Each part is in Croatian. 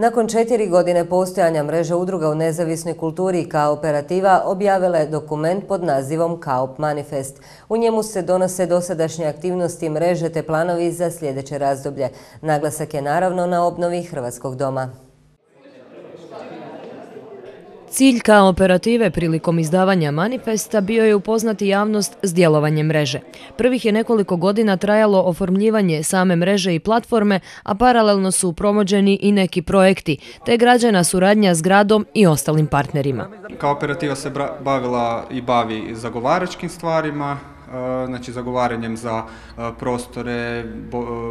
Nakon četiri godine postojanja mreže udruga u nezavisnoj kulturi kao operativa objavila je dokument pod nazivom Kaup Manifest. U njemu se donose dosadašnje aktivnosti mreže te planovi za sljedeće razdoblje. Naglasak je naravno na obnovi Hrvatskog doma. Cilj kao operative prilikom izdavanja manifesta bio je upoznati javnost s djelovanjem mreže. Prvih je nekoliko godina trajalo oformljivanje same mreže i platforme, a paralelno su promođeni i neki projekti, te građana suradnja s gradom i ostalim partnerima. Kao operativa se bavila i bavi zagovaračkim stvarima, znači zagovaranjem za e, prostore,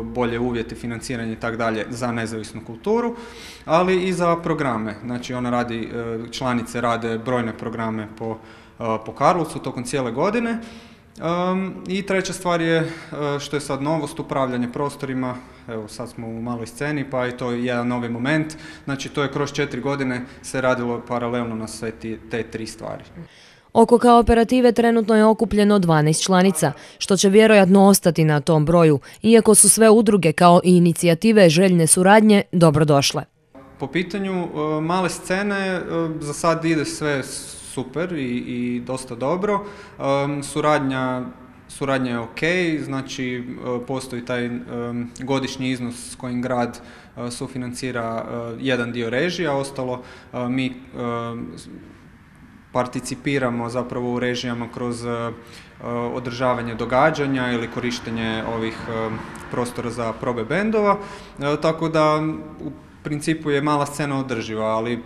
bolje uvjete, financiranje i tako dalje za nezavisnu kulturu, ali i za programe. Znači ona radi, e, članice rade brojne programe po, po Karlovcu tokom cijele godine. I treća stvar je što je sad novost, upravljanje prostorima, evo sad smo u maloj sceni pa i to je jedan novi moment, znači to je kroz četiri godine se radilo paralelno na sve te tri stvari. Oko kao operative trenutno je okupljeno 12 članica, što će vjerojatno ostati na tom broju, iako su sve udruge kao i inicijative željne suradnje dobrodošle. Po pitanju e, male scene e, za sad ide sve super i, i dosta dobro. E, suradnja Suradnja je ok, znači postoji taj godišnji iznos s kojim grad sufinancira jedan dio režija, ostalo mi participiramo zapravo u režijama kroz e, održavanje događanja ili korištenje ovih e, prostora za probe bendova, e, tako da u principu je mala scena održiva, ali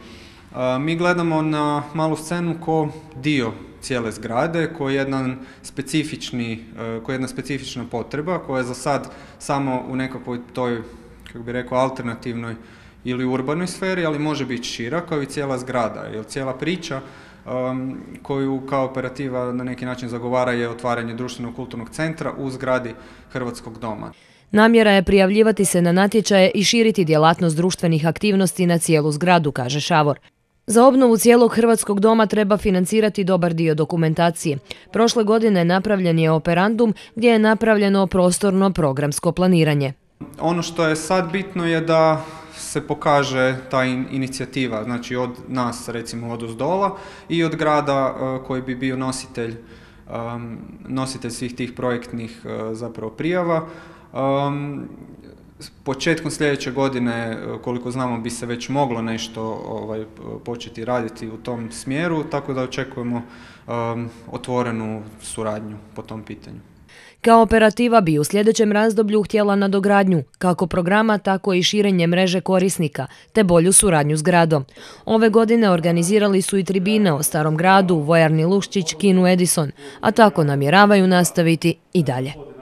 mi gledamo na malu scenu ko dio cijele zgrade, ko je jedan specifični, koja je jedna specifična potreba koja je za sad samo u nekakvoj toj, kako bi rekao, alternativnoj ili urbanoj sferi, ali može biti šira kao i cijela zgrada, jer cijela priča koju kao operativa na neki način zagovara je otvaranje društvenog kulturnog centra u zgradi Hrvatskog doma. Namjera je prijavljivati se na natječaje i širiti djelatnost društvenih aktivnosti na cijelu zgradu, kaže Šavor. Za obnovu cijelog Hrvatskog doma treba financirati dobar dio dokumentacije. Prošle godine napravljen je operandum gdje je napravljeno prostorno programsko planiranje. Ono što je sad bitno je da se pokaže ta inicijativa, znači od nas recimo od Uzdola i od grada e, koji bi bio nositelj, nositelj svih tih projektnih e, zapravo prijava. Početkom sljedeće godine, e, koliko znamo, bi se već moglo nešto ovaj, početi raditi u tom smjeru, tako da očekujemo otvorenu suradnju po tom pitanju. Kao operativa bi u sljedećem razdoblju htjela nadogradnju kako programa, tako i širenje mreže korisnika, te bolju suradnju s gradom. Ove godine organizirali su i tribine o Starom gradu, Vojarni Luščić, Kinu Edison, a tako namjeravaju nastaviti i dalje.